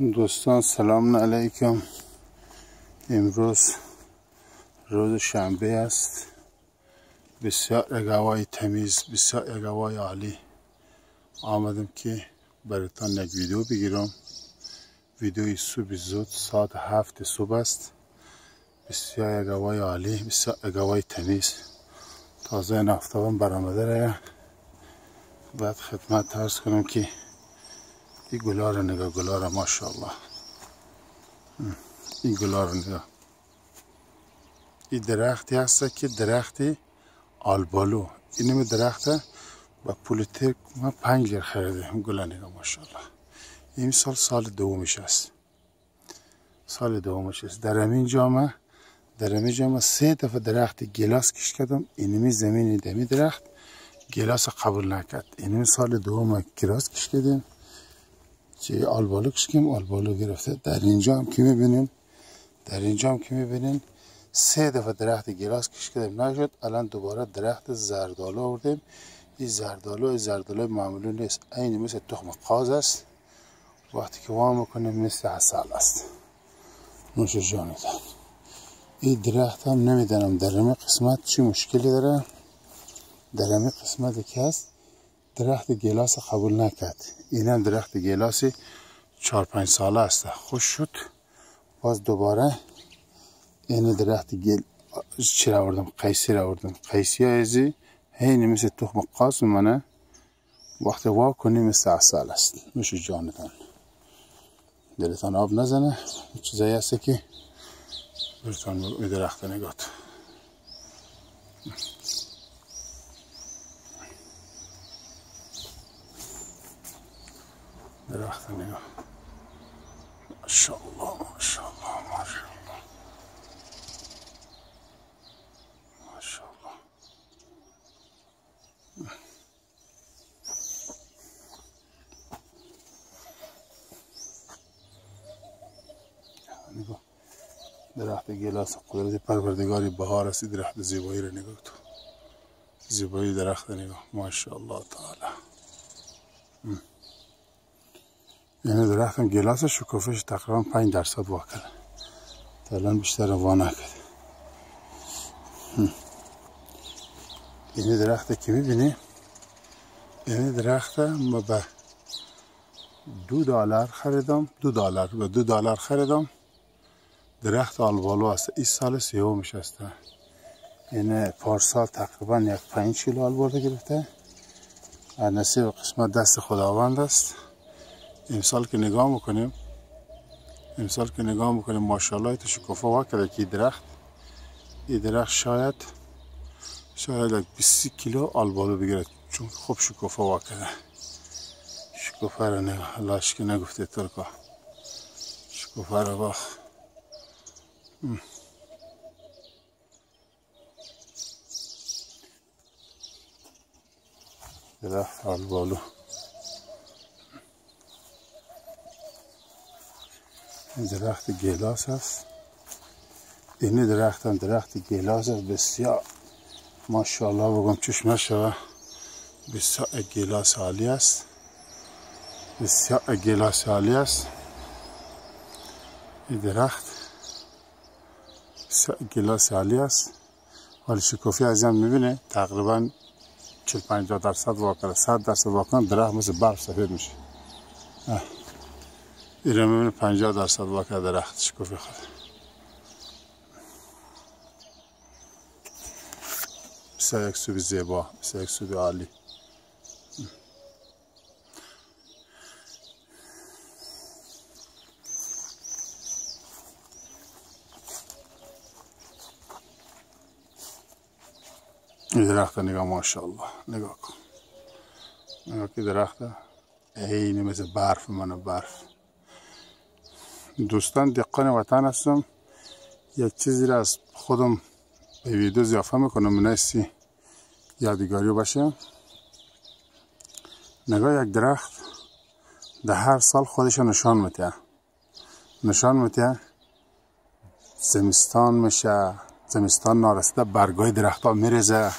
دوستان سلام علیکم. امروز روز شنبه است. بسیار اگوای تمیز بسیار اگوای عالی. آمدم که براتان یک ویدیو بگیرم. ویدیوی صبح زود ساعت هفت صبح است. بسیار اگوای عالی بسیار اگوای تمیز. تازه نفتابم برآمده راه. بعد خدمت ترس کنم که این گلا رو نگاه گلا رو ماشاءالله این گلا نگاه این درختی هست که درختی آلبالو این درخت با پولیتک ما پنج لیر خریده گلا نگاه ماشاءالله این سال سال دومش است سال دومش است در همین جامعه در همین جامعه سه دفعه درخت گلاس کش کردم اینمی زمین دمی درخت گلاس قبول نکرد اینمی سال دوم گلاس کش کردیم چه آلبالو کشکیم آلبالو گرفته. در اینجا هم که می‌بینین؟ در اینجا هم که می‌بینین؟ سه دفعه درخت گلاس کش کردیم نشد. الان دوباره درخت زردالو آوردیم. این زردالو این زردالو معمولی نیست. این مثل تخم قاز است. وقتی که وام می‌کنیم مثل حسال است. نوش جانتان. این درخت هم نمی‌دانم در قسمت چی مشکلی داره. در قسمت که هست درخت گلاس قبول نکرد. این درخت گلاسی چهار پنج ساله است. خوش شد. باز دوباره این درخت گل چی را آوردم؟ قیسی را آوردم. قیسی ازی هینی مثل تخم قاس منه. وقتی وا کنی مثل اصل است. نوش جانتان. دلتان آب نزنه. چیزایی هست که برتان درخت نگات. درخت نگاه ماشاءالله ماشاءالله ماشاءالله. ماشاءالله. نگاه. درخت گلاس قدرت پروردگاری بهار است. درخت زیبایی رو نگاه تو. زیبایی درخت نگاه. ماشاءالله تعالی. یعنی درختم گلاس شکوفش تقریبا 5 درصد وا کرده تا الان بیشتر وا نکرده این درخت که می‌بینی این درخت ما به دو دلار خریدم دو دلار به دو دلار خریدم. درخت آلبالو است. این سال سیومش است. این پارسال تقریبا یک پنج کیلو آلبالو گرفته. نصیب قسمت دست خداوند است. امسال که نگاه می‌کنیم امسال که نگاه می‌کنیم ماشاءالله تو شکوفه وا کرده که درخت این درخت شاید شاید 20 کیلو آلبالو بگیرد چون خوب شکوفه وا کرده. شکوفه رو نگاه الله که نگفته ترکا. شکوفه رو با. درخت آلبالو این درخت گلاس است. این درخت هم درخت گلاس است. بسیار ماشاءالله بگم چشمه شوه بسیار گلاس عالی است. بسیار گلاس عالی است. این درخت بسیار گلاس عالی است. ولی شکوفی از این می‌بینه. تقریبا 40 50 درصد واقعا 100 درصد واقعا درخت مثل برف سفید میشه. می‌بینه پنجاه درصد واقع درخت شکوفی خود بسیار یک سوی زیبا بسیار یک سوی عالی این درخت نگاه ماشاءالله نگاه کن نگاه که درخت عین مثل برف منو برف دوستان دقان وطن هستم. یک چیزی را از خودم به ویدیو زیافه می‌کنم. نیستی یادگاری باشه. نگاه یک درخت در هر سال خودش نشان میده. نشان میده زمستان میشه. زمستان نارسته برگای درخت ها میرزه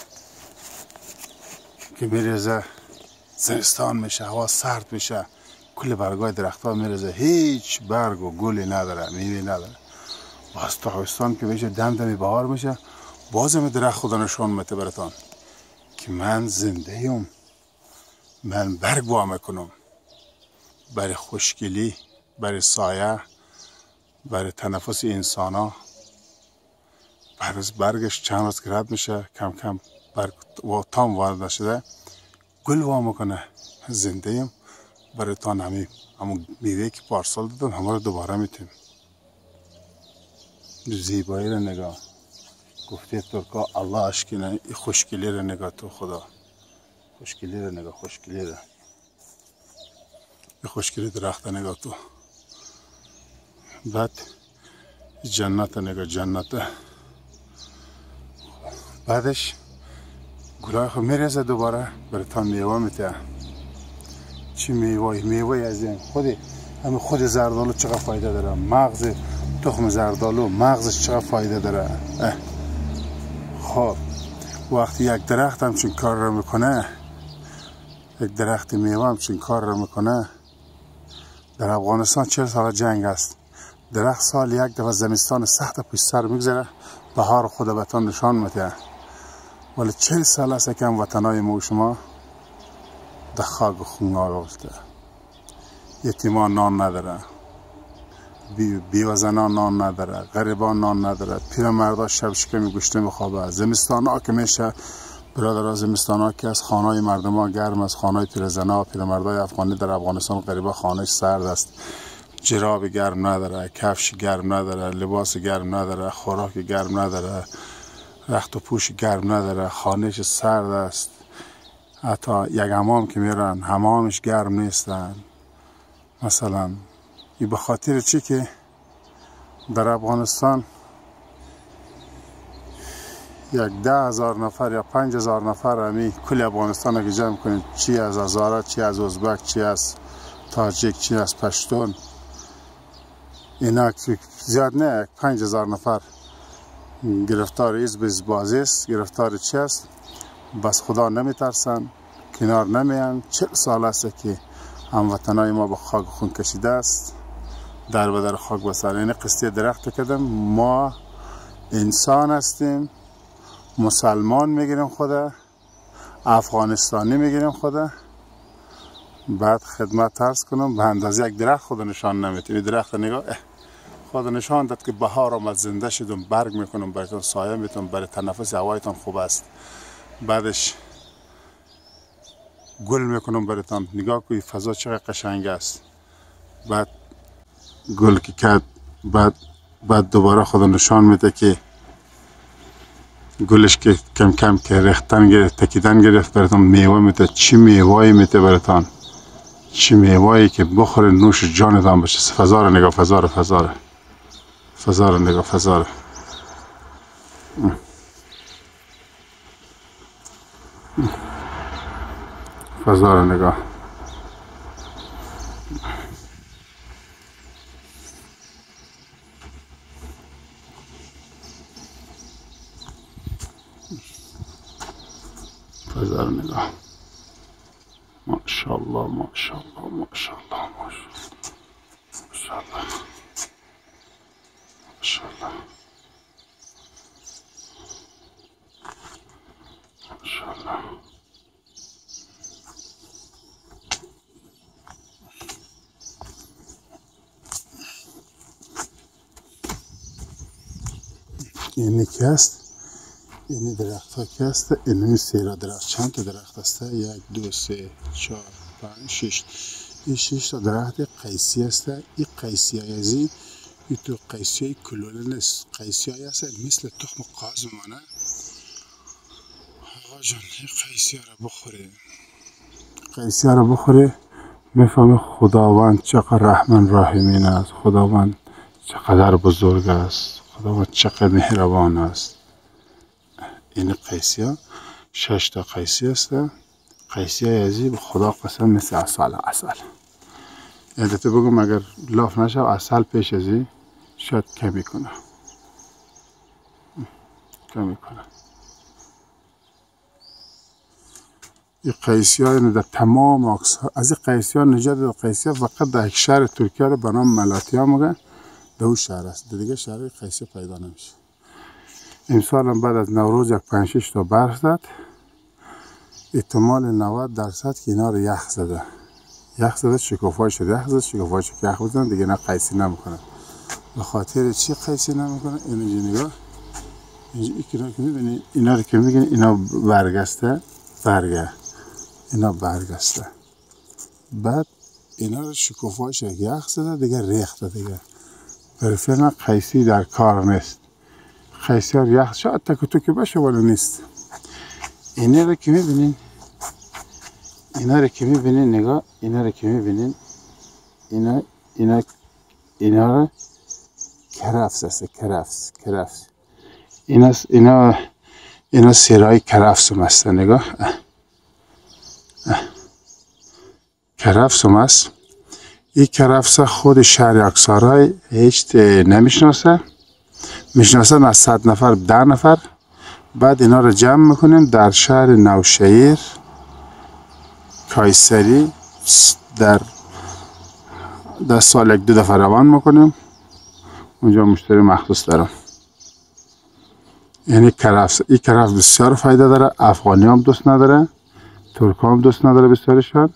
که میرزه زمستان میشه. هوا سرد میشه. کل برگای درخت ها میرزه هیچ برگ و گلی نداره میوی نداره. باز تاکستان که بشه دم دمی بهار میشه بازم درخت خدا نشان میده براتان که من زنده ایم من برگ وا می‌کنم. برای خوشگلی برای سایه برای تنفس انسان ها برگش چند روز که میشه کم کم برگ و تام وارد نشده. گل وا می‌کنه. زنده ایم برای تا همی همون میوه که پارسال دادن همه رو دوباره میتیم زیبایی رو نگاه. گفته ترکا الله اشکنه خوشگلی رو نگاه تو خدا. خوشگلی رو نگاه خوشگلی رو. خوشگلی درخت نگاه تو. بعد جنت نگاه جنت. بعدش گلای خود میرزه دوباره برای تا میوه چی میوه میوه از این خودی همه خود زردالو چقدر فایده داره؟ مغز تخم زردالو مغزش چقدر فایده داره؟ خب وقتی یک درخت همچین کار رو می‌کنه یک درخت میوه همچین کار رو می‌کنه در افغانستان چهل سال جنگ است. درخت سال یک دفعه زمستان سخت پیش سر میگذره بهار خود بتان نشان میده. ولی چهل سال است که هم وطنای ما شما. در خاک خون آرفته یتیمان نان نداره. بیوزنان نان نداره. غریبان نان نداره. پیرمردا شب شکمی گوشته میخوابه. زمستان ها که میشه برادر زمستان ها که از خانه مردم ها گرم از خانه پیرزنا پیرمردای افغانی در افغانستان غریبه خانه سرد است. جراب گرم نداره کفش گرم نداره لباس گرم نداره خوراک گرم نداره رخت و پوش گرم نداره. خانهش سرد است. حتی یک همام که میرن همامش گرم نیستن. مثلا این به خاطر چی که در افغانستان یک ده هزار نفر یا پنج هزار نفر همی کل افغانستان که جمع کنید چی از ازاره چی از ازبک چی از تاجیک چی از پشتون اینا زیاد نه پنج هزار نفر گرفتار حزب بازی است. گرفتار چی است؟ بس خدا نمیترسن کنار نمیان. چه سال است که هموطنای ما به خاک خون کشیده است. در بدر خاک بسر این قصه درخت کردم. ما انسان هستیم. مسلمان می‌گیریم خدا. افغانستانی می‌گیریم خدا. بعد خدمت ترس کنم به اندازه یک درخت خود نشان نمی‌تونی درخت نگاه خدا نشان داد که بهار آمد زنده شدم برگ می‌کنم براتون سایه می‌تونم برای تنفس هوایتان خوب است. بعدش گل می‌کنم براتون نگاه کنید فضا چقدر قشنگ است. بعد گل که کرد بعد بعد دوباره خدا نشان میده که گلش که کم کم که ریختن گرفت تکیدن گرفت براتون میوه میده. چی میوهی میده براتون چی میوهی که بخور نوش جانتان باشه؟ فضا رو نگاه فضا رو فضا رو. فضا رو نگاه فضا رو. فضا رو نگاه فضا رو نگاه ماشاءالله اینی که هست اینی درخت ها که هست اینی سیرا درخت چند تا درخت هست یک دو سه چهار پنج شش. این شش تا درخت قیسی هست این قیسی های این تو قیسی های کلوله نیست. قیسی های هست مثل تخم قاز مانه آقا جان این قیسی ها رو بخوره قیسی ها رو بخوره می‌فهمه خداوند چقدر رحمن راهمین است. خداوند چقدر بزرگ است. خداوند چقدر مهربان است. این قیسی ها شش تا قیسی هست قیسی به خدا قسم مثل اصل اصل البته بگم اگر لاف نشه اصل پیش ازی شاید کمی کنه کمی کنه این قیسی ها در تمام اکس از این قیسی ها نجات قیسی ها فقط در شهر ترکیه رو به نام ملاتیا میگن. در اون شهر است. دیگه شهر قیسی پیدا نمیشه. امسال هم بعد از نوروز یک پنج تا برف زد. احتمال 90 درصد که اینا رو یخ زده. یخ زده شکوفای شد یخ زده شکوفای شد یخ بزن دیگه نه قیسی نمی‌کنه. به خاطر چی قیسی نمی‌کنه؟ اینجا نگاه. اینجا اینا که می‌بینی اینا رو که می‌بینی اینا برگسته برگه اینا برگسته بعد اینا رو شکوفایش یخ زده دیگه ریخته دیگه. فعلا قیسی در کار نیست. قیسی ها یخ شاید تک تو که باشه ولی نیست. اینا رو که می‌بینین اینا رو که می‌بینین نگاه اینا رو که می‌بینین اینا اینا اینا رو کرفس است کرفس کرفس. اینا اینا اینا سیرای کرفس هم هست نگاه. کرفس هم هست. این کرفس خود شهر اکسارای هیچ نمی‌شناسه. می‌شناسن از صد نفر ده نفر. بعد اینا رو جمع می‌کنیم در شهر نوشهیر. کایسری در در سال یک دو دفعه روان می‌کنیم. اونجا مشتری مخصوص دارم. یعنی کرفس این کرفس بسیار فایده داره. افغانی هم دوست نداره. ترک هم دوست نداره بسیارشان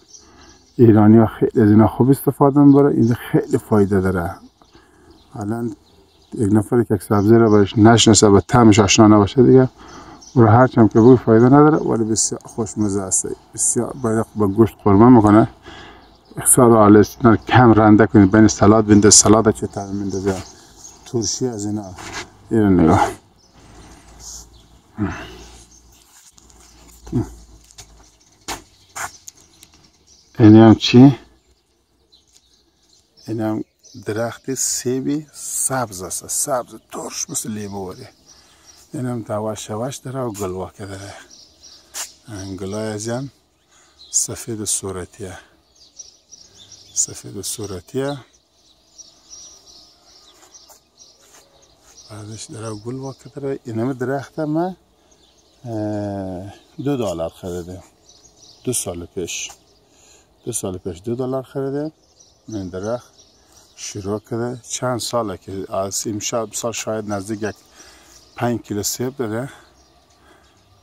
ایرانی ها خیلی از اینا خوب استفاده می‌بره این خیلی فایده داره. حالا یک نفر که سبزی رو برش نشناسه و طعمش آشنا نباشه دیگه او رو هرچم که بوی فایده نداره ولی بسیار خوشمزه است. بسیار باید با گوشت قرمه می‌کنه. اخصار آلیس کم رنده کنید. بین سلات بنده سلات چه طعم میندازه ترشی از اینا. این نگاه این هم چی؟ این هم درخت سیبی سبز است. سبز ترش مثل لیمو ولی این هم تواش شواش داره و گلواکه داره. گلای از هم سفید صورتیه. سفید صورتیه. بعدش داره گل واکه داره. این هم درخت ما دو دلار خریده. دو سال پیش دو سال پیش دو دلار خریده. این درخت شروع کرده. چند ساله که از امشب سال شاید نزدیک یک پنج کیلو سیب داره.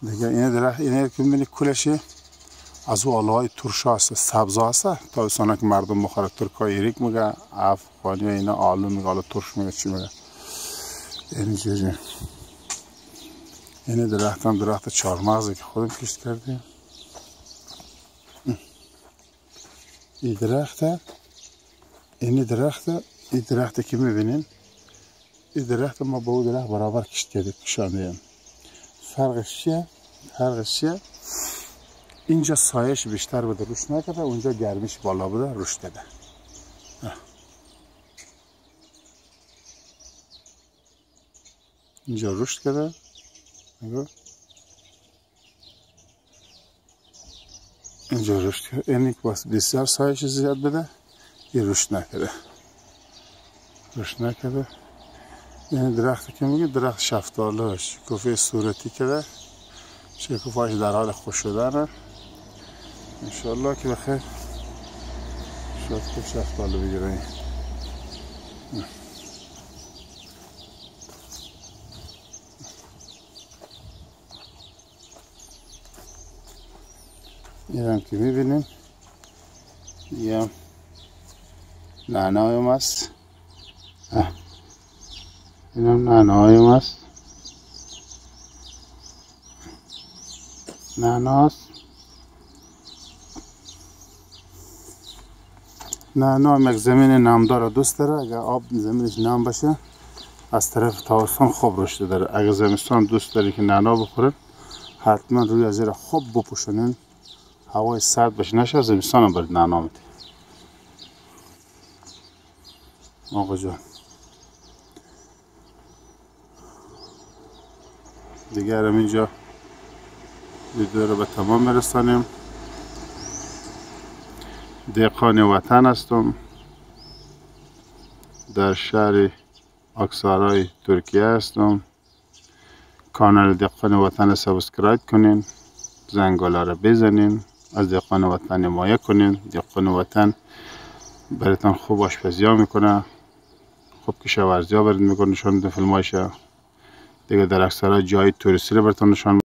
دیگه این درخت اینه که می‌بینی کلشه از او آلوهای ترش هست سبز هست تا سانه که مردم مخوره ترک های ایریک میگه افغانی اینا آلو میگه آلو ترش میگه چی میگه این جوری این درخت هم درخت چهارمغزه که خودم کشت کردیم. این درخت این درخت این درخت که می‌بینین این درخت ما با او درخت برابر کشت کردیم کشانده فرقش چیه؟ فرقش چیه؟ اینجا سایش بیشتر بوده روش نکرده اونجا گرمیش بالا بوده روش داده اینجا رشد کرده اینجا رشد کرده این باز بسیار سایش زیاد بده یه رشد نکرده. رشد نکرده. این درخت که میگه درخت شفتالوش کفه صورتی کرده شکوفاش در حال خوش شدنه. انشالله که بخیر. شاید که شفتالو بگیرین هم که می‌بینیم. نعنای هم هست این هم نعنای هم هست نعناست نعنا هم یک زمین نامدار دوست داره. اگر آب زمینش نام باشه از طرف تابستان خوب رشد داره. اگر زمستان دوست داری که نعنا بخوره حتما روی از زیر خوب بپوشونین. هوای سرد بشه. نشه زمستان هم برید نعنا میده آقا جان. دیگر هم اینجا ویدیو رو به تمام میرسانیم دقان وطن هستم. در شهر اکسارای ترکیه هستم. کانال دقان وطن سبسکرایب کنین. زنگوله رو بزنین. از دیقان وطن حمایه کنین. دیقان وطن برایتان خوب آشپزی ها می‌کنه. خوب کشاورزی ها برات می‌کنه نشان میده فیلمایش دیگه در اکثر جای توریستی رو براتون نشان